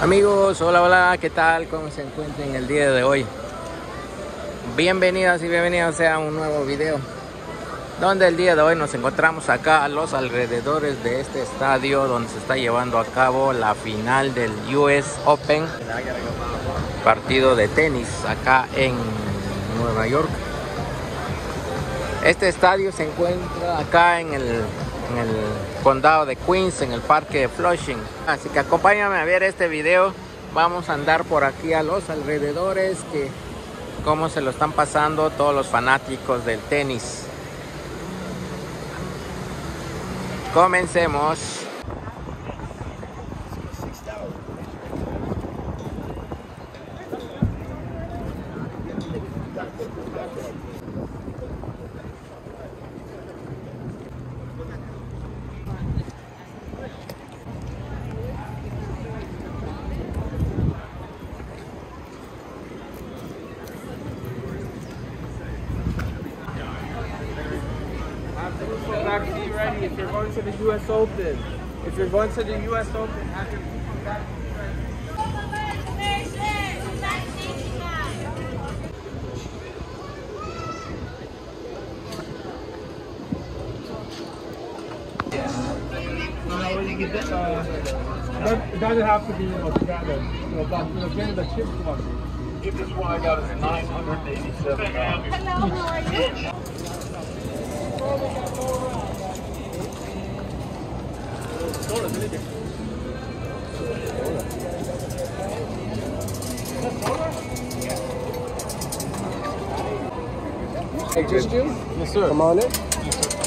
Amigos, hola, hola, ¿qué tal? ¿Cómo se encuentran el día de hoy? Bienvenidas y bienvenidos a un nuevo video donde el día de hoy nos encontramos acá a los alrededores de este estadio donde se está llevando a cabo la final del US Open partido de tenis acá en Nueva York este estadio se encuentra acá en el, en el condado de Queens, en el parque de Flushing. Así que acompáñame a ver este video. Vamos a andar por aquí a los alrededores, que cómo se lo están pasando todos los fanáticos del tenis. Comencemos. To the U.S. Open. If you're going to the U.S. Open, have your people back to be ready. No, you get that, uh, it doesn't have to be, you know, together. You know, but, you know, getting the chips one. Cheapest one I got is nine hundred and eighty-seven. Hello, how are you? Hey, just you? Yes, sir. Come on in. That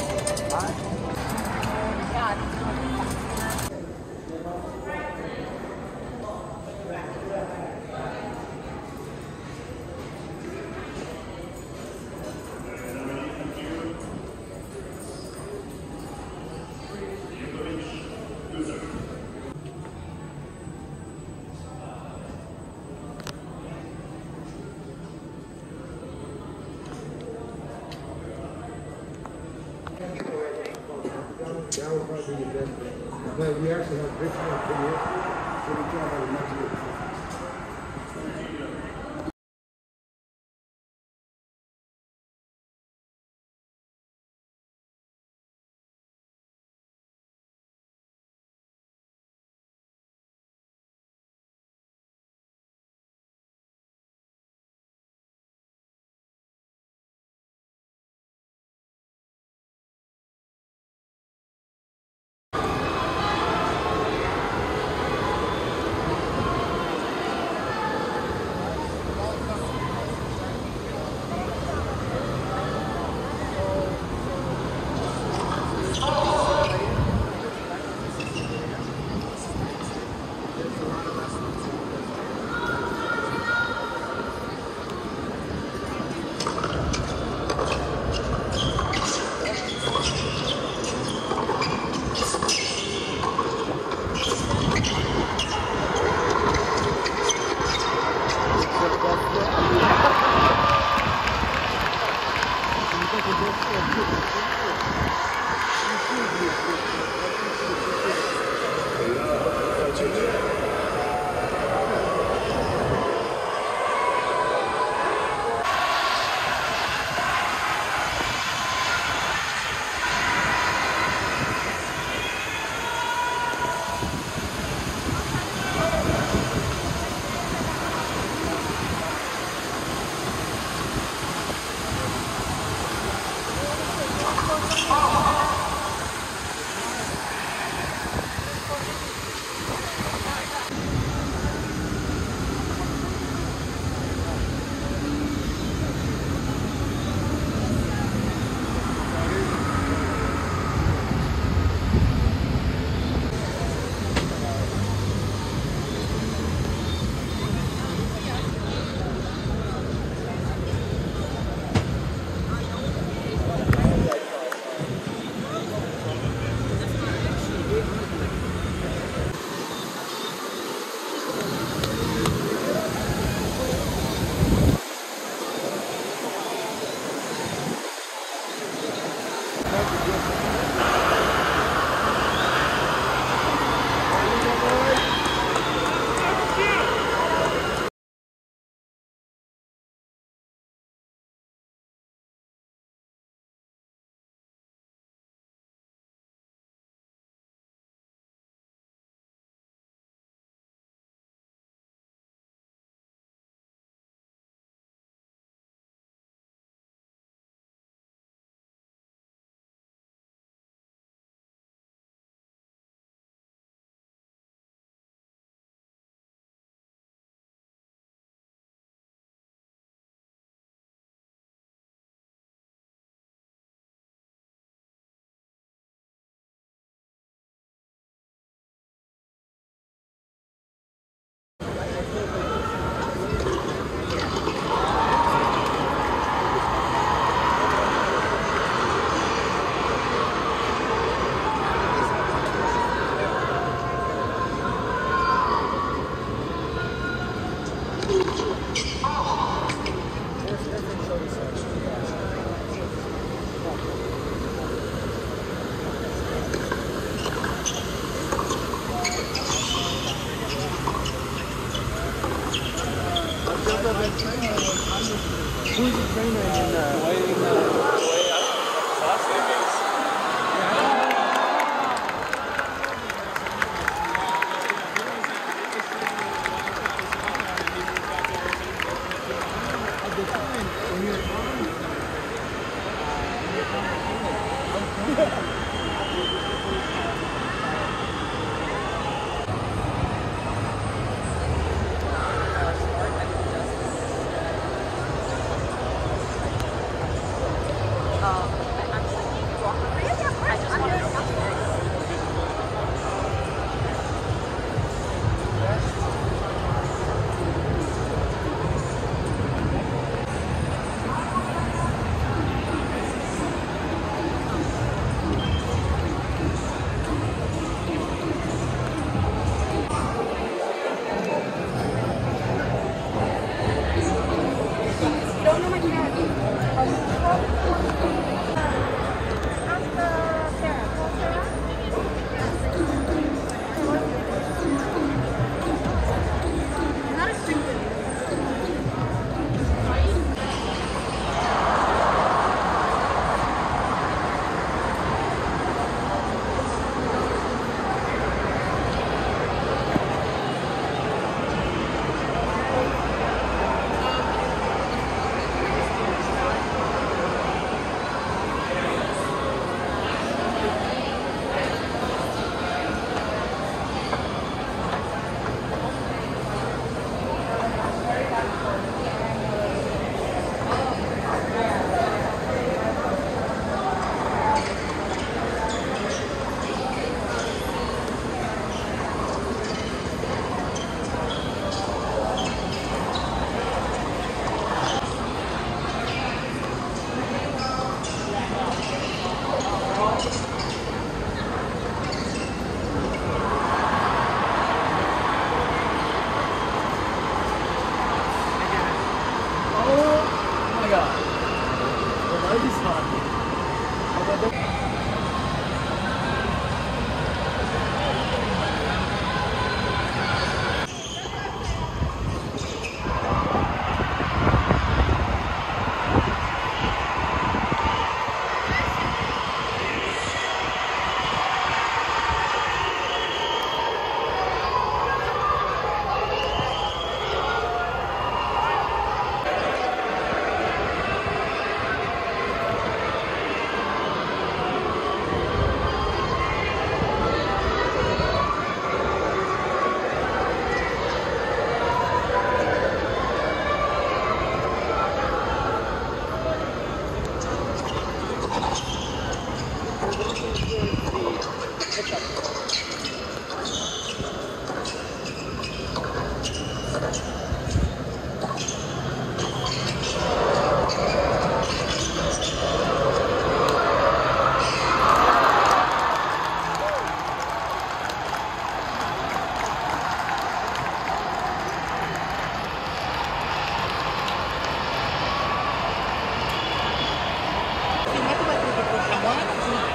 Oh.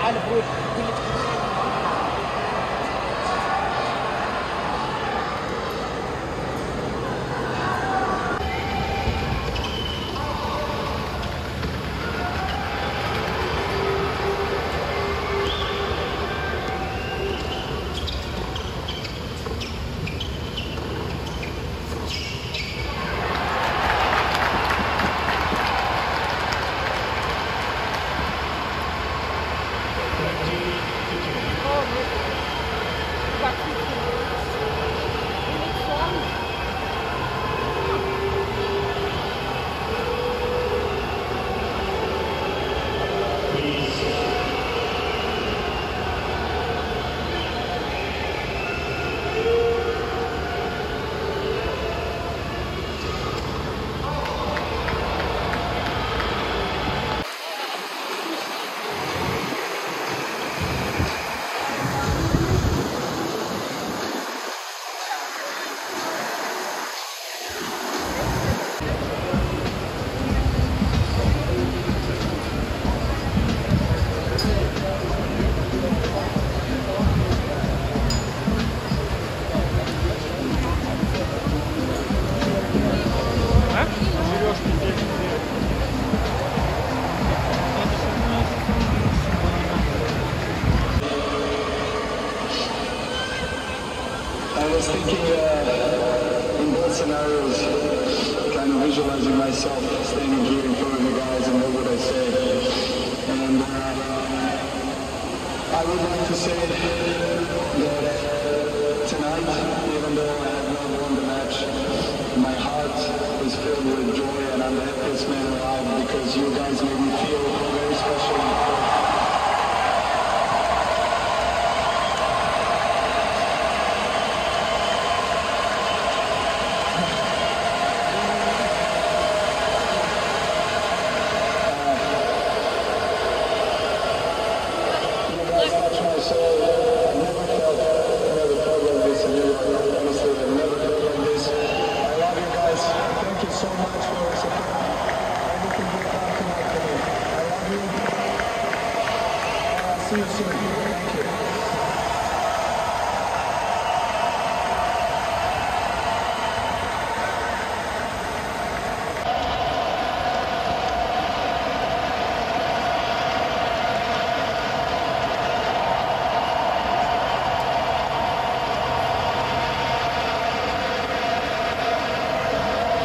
and fruit I would like to say that tonight, even though I have not won the match, my heart is filled with joy and I'm the happiest man alive because you guys made me feel very special. and important. You guys touch my soul. I've never felt, never felt like this in New York. Honestly, I've never felt like this. I love you guys. Thank you so much for your support. Everything you have tonight for me. I love you. Uh, see you soon. Thank you.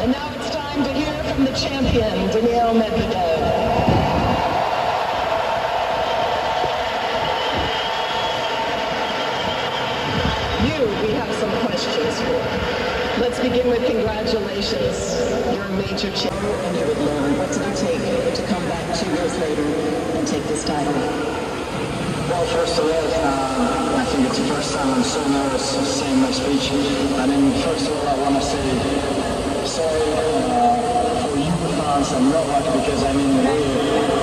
And now it's time to hear from the champion, Daniil Medvedev. You, we have some questions for. Let's begin with congratulations. You're a major champion and you would learn. What did it take to come back two years later and take this title? Well, first of all, uh, I think it's the first time I'm so nervous saying my speech. I mean, first of all, I want to say sorry uh, for you fans and Novak because I mean, we,